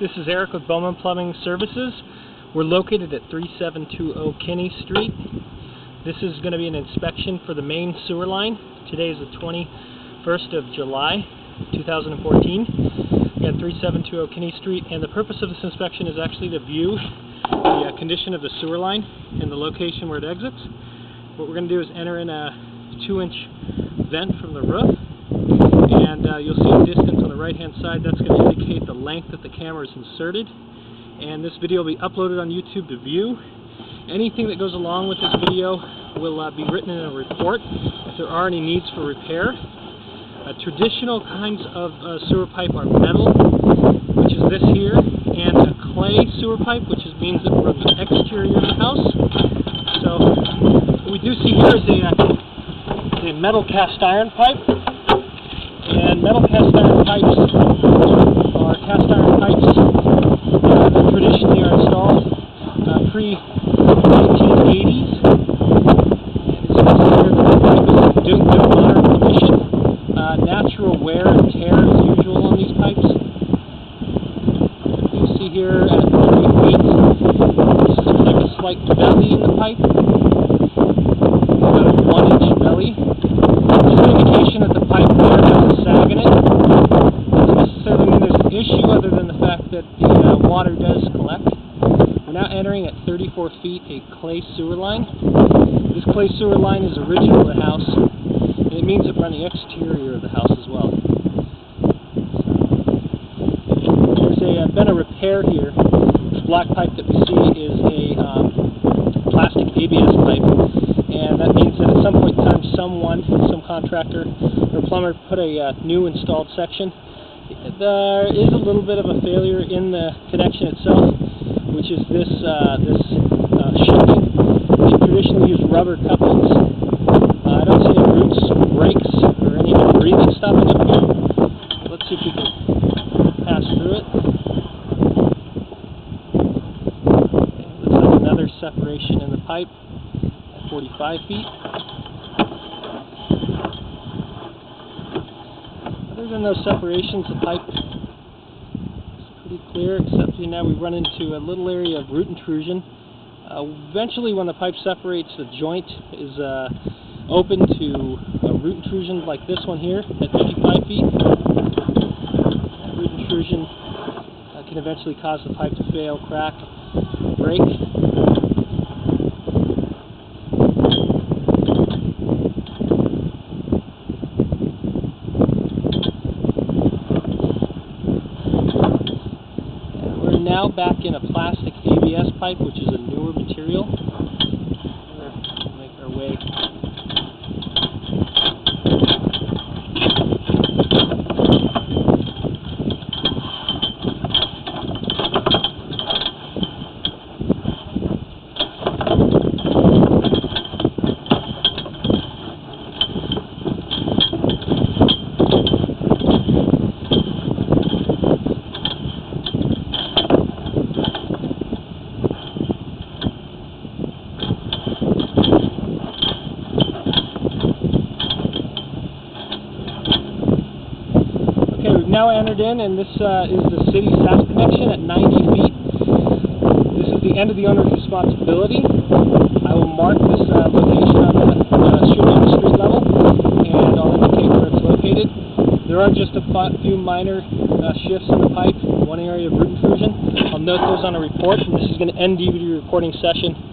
This is Eric with Bowman Plumbing Services. We're located at 3720 Kinney Street. This is going to be an inspection for the main sewer line. Today is the 21st of July, 2014. Again, 3720 Kinney Street. And the purpose of this inspection is actually to view the uh, condition of the sewer line and the location where it exits. What we're going to do is enter in a 2-inch vent from the roof you'll see a distance on the right hand side that's going to indicate the length that the camera is inserted and this video will be uploaded on YouTube to view. Anything that goes along with this video will uh, be written in a report if there are any needs for repair. Uh, traditional kinds of uh, sewer pipe are metal, which is this here, and a clay sewer pipe, which is, means that from the exterior of the house. So what we do see here is a, uh, a metal cast iron pipe and metal cast iron pipes are cast iron pipes uh, that traditionally are installed uh, pre-1980s. And it's considered that the pipe is in good, natural wear and tear is usual on these pipes. You see here at 30 feet, this is like a slight belly in the pipe. About a one inch belly. This is an indication that the pipe there has a sag in it. Doesn't necessarily mean there's an issue other than the fact that the uh, water does collect. We're now entering at 34 feet a clay sewer line. This clay sewer line is original to the house, and it means we're on the exterior of the house as well. There's a, uh, been a repair here. This black pipe that we see is a um, plastic ABS pipe, and that means that at some point in time, someone, some contractor or plumber, put a uh, new installed section. There is a little bit of a failure in the connection itself, which is this uh, this uh. They traditionally use rubber couplings. Uh, I don't see any roots, breaks, or any breathing stopping up here. Let's see if we can pass through it. Let's have another separation in the pipe at 45 feet. Other than those separations, the pipe is pretty clear, except here now we run into a little area of root intrusion. Uh, eventually, when the pipe separates, the joint is uh, open to a root intrusion like this one here at 55 feet. That root intrusion uh, can eventually cause the pipe to fail, crack, break. And we're now back in a plastic ABS pipe, which is a newer material. Now entered in, and this uh, is the city south connection at 90 feet. This is the end of the owner's responsibility. I will mark this uh, location on the uh, street, on the street level, and I'll indicate where it's located. There are just a few minor uh, shifts in the pipe, one area of root intrusion. I'll note those on a report, and this is going to end DVD recording session